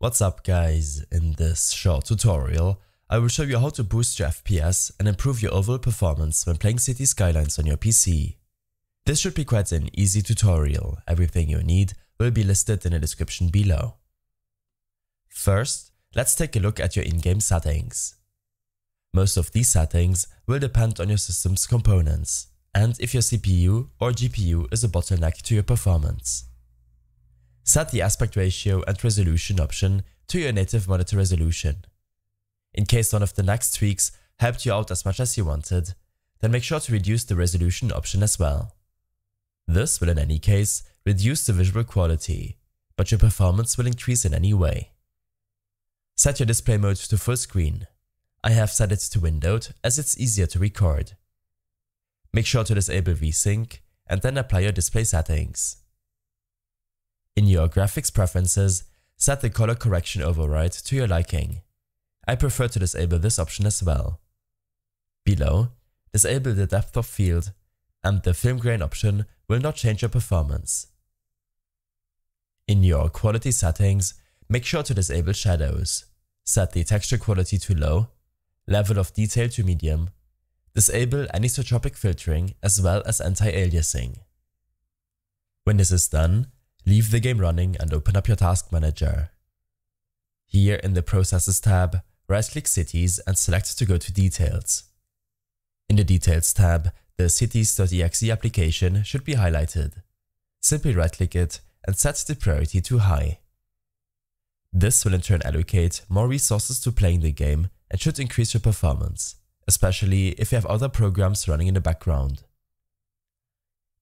What's up guys, in this short tutorial I will show you how to boost your FPS and improve your overall performance when playing City Skylines on your PC. This should be quite an easy tutorial, everything you need will be listed in the description below. First, let's take a look at your in-game settings. Most of these settings will depend on your system's components and if your CPU or GPU is a bottleneck to your performance. Set the aspect ratio and resolution option to your native monitor resolution. In case one of the next tweaks helped you out as much as you wanted, then make sure to reduce the resolution option as well. This will in any case reduce the visual quality, but your performance will increase in any way. Set your display mode to full screen. I have set it to windowed as it's easier to record. Make sure to disable VSync and then apply your display settings. In your graphics preferences, set the color correction override to your liking. I prefer to disable this option as well. Below, disable the depth of field and the film grain option will not change your performance. In your quality settings, make sure to disable shadows. Set the texture quality to low, level of detail to medium, disable anisotropic filtering as well as anti-aliasing. When this is done, Leave the game running and open up your task manager. Here in the Processes tab, right-click Cities and select to go to Details. In the Details tab, the cities.exe application should be highlighted. Simply right-click it and set the priority to High. This will in turn allocate more resources to playing the game and should increase your performance, especially if you have other programs running in the background.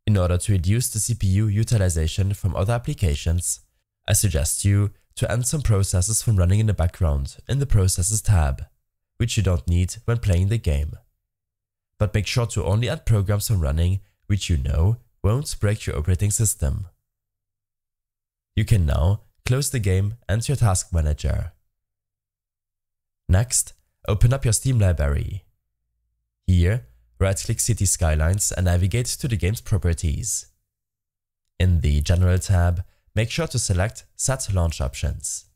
In order to reduce the CPU utilization from other applications, I suggest you to end some processes from running in the background in the Processes tab, which you don't need when playing the game. But make sure to only add programs from running which you know won't break your operating system. You can now close the game and your task manager. Next, open up your Steam library. Here, right-click City Skylines and navigate to the game's properties. In the General tab, make sure to select Set Launch Options.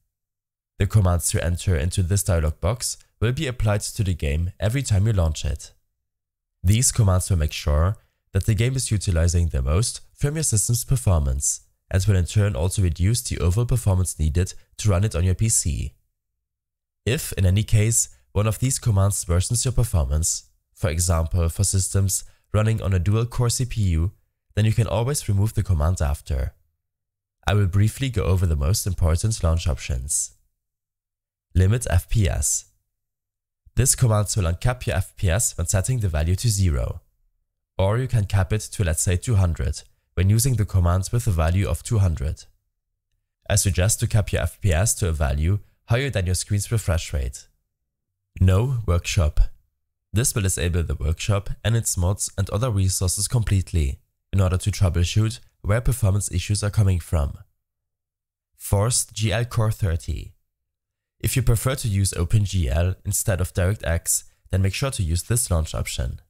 The commands you enter into this dialog box will be applied to the game every time you launch it. These commands will make sure that the game is utilizing the most from your system's performance and will in turn also reduce the overall performance needed to run it on your PC. If, in any case, one of these commands worsens your performance, for example for systems running on a dual-core CPU, then you can always remove the command after. I will briefly go over the most important launch options. Limit FPS. This command will uncap your FPS when setting the value to 0. Or you can cap it to let's say 200 when using the command with a value of 200. I suggest to cap your FPS to a value higher than your screen's refresh rate. No workshop. This will disable the workshop and its mods and other resources completely, in order to troubleshoot where performance issues are coming from. Forced GL Core 30 If you prefer to use OpenGL instead of DirectX, then make sure to use this launch option.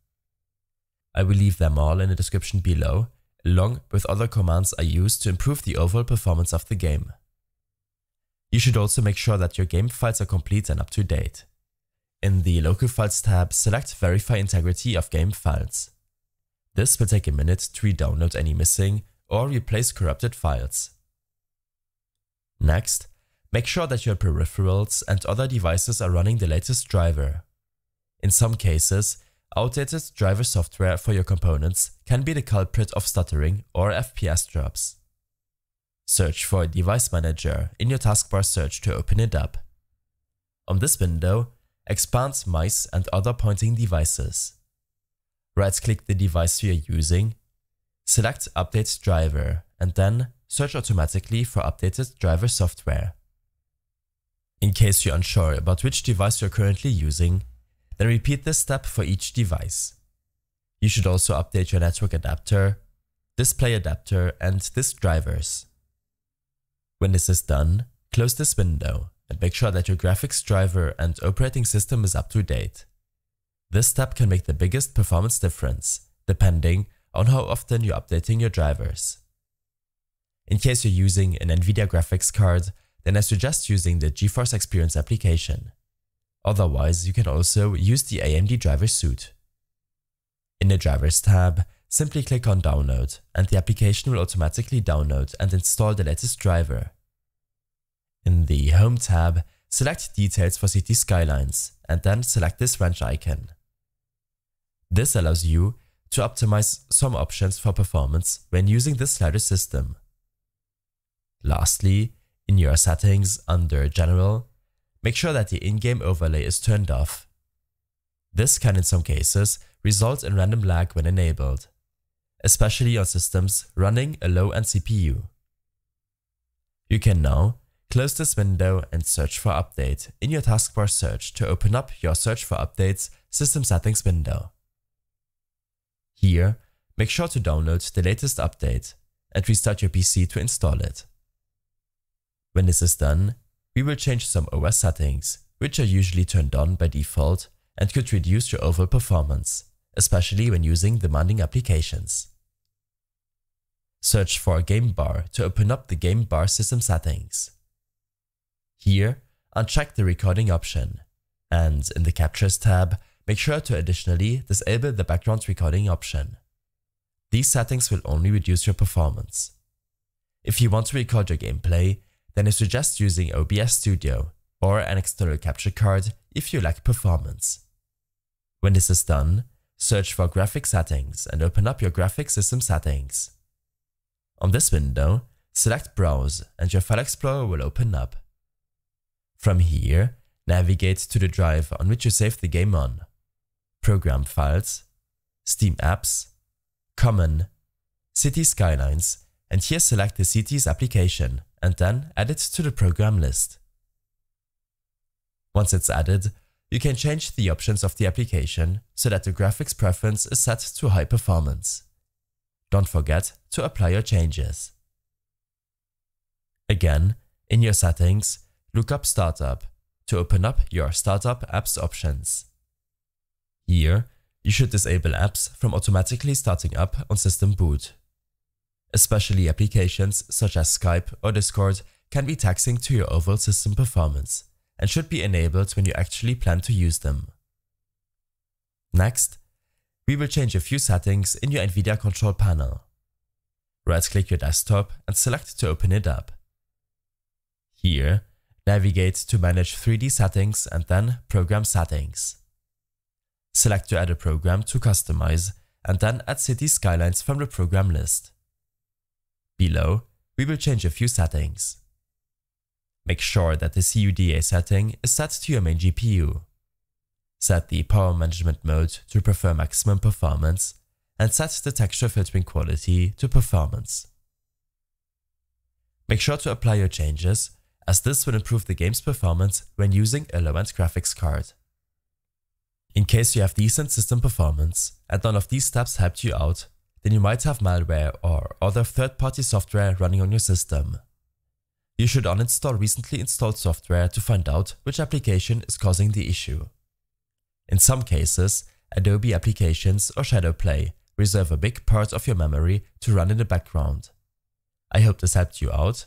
I will leave them all in the description below, along with other commands I use to improve the overall performance of the game. You should also make sure that your game files are complete and up to date. In the Local Files tab, select Verify Integrity of Game Files. This will take a minute to re-download any missing or replace corrupted files. Next, make sure that your peripherals and other devices are running the latest driver. In some cases, outdated driver software for your components can be the culprit of stuttering or FPS drops. Search for Device Manager in your taskbar search to open it up. On this window, expand mice and other pointing devices. Right-click the device you are using, select Update Driver, and then search automatically for updated driver software. In case you're unsure about which device you're currently using, then repeat this step for each device. You should also update your network adapter, display adapter, and disk drivers. When this is done, close this window and make sure that your graphics driver and operating system is up to date. This step can make the biggest performance difference, depending on how often you're updating your drivers. In case you're using an Nvidia graphics card, then I suggest using the GeForce Experience application. Otherwise, you can also use the AMD driver suite. In the Drivers tab, simply click on Download and the application will automatically download and install the latest driver. The Home tab, select Details for City Skylines and then select this wrench icon. This allows you to optimize some options for performance when using this slider system. Lastly, in your settings under General, make sure that the in-game overlay is turned off. This can in some cases result in random lag when enabled, especially on systems running a low-end CPU. You can now close this window and search for update in your taskbar search to open up your search for updates system settings window. Here, make sure to download the latest update and restart your PC to install it. When this is done, we will change some OS settings, which are usually turned on by default and could reduce your overall performance, especially when using demanding applications. Search for Game Bar to open up the Game Bar system settings. Here, uncheck the recording option, and in the Captures tab, make sure to additionally disable the background recording option. These settings will only reduce your performance. If you want to record your gameplay, then I suggest using OBS Studio or an external capture card if you lack performance. When this is done, search for Graphic Settings and open up your graphic system settings. On this window, select Browse and your File Explorer will open up. From here, navigate to the drive on which you saved the game on. Program Files, Steam Apps, Common, City Skylines, and here select the Cities application and then add it to the program list. Once it's added, you can change the options of the application so that the graphics preference is set to high performance. Don't forget to apply your changes. Again, in your settings, look up Startup to open up your Startup Apps options. Here, you should disable apps from automatically starting up on system boot. Especially applications such as Skype or Discord can be taxing to your overall system performance and should be enabled when you actually plan to use them. Next, we will change a few settings in your NVIDIA control panel. Right-click your desktop and select to open it up. Here, navigate to Manage 3D Settings and then Program Settings. Select to add a program to customize and then add City Skylines from the program list. Below, we will change a few settings. Make sure that the CUDA setting is set to your main GPU. Set the power management mode to prefer maximum performance and set the texture filtering quality to performance. Make sure to apply your changes as this will improve the game's performance when using a low-end graphics card. In case you have decent system performance and none of these steps helped you out, then you might have malware or other third-party software running on your system. You should uninstall recently installed software to find out which application is causing the issue. In some cases, Adobe applications or Shadowplay reserve a big part of your memory to run in the background. I hope this helped you out.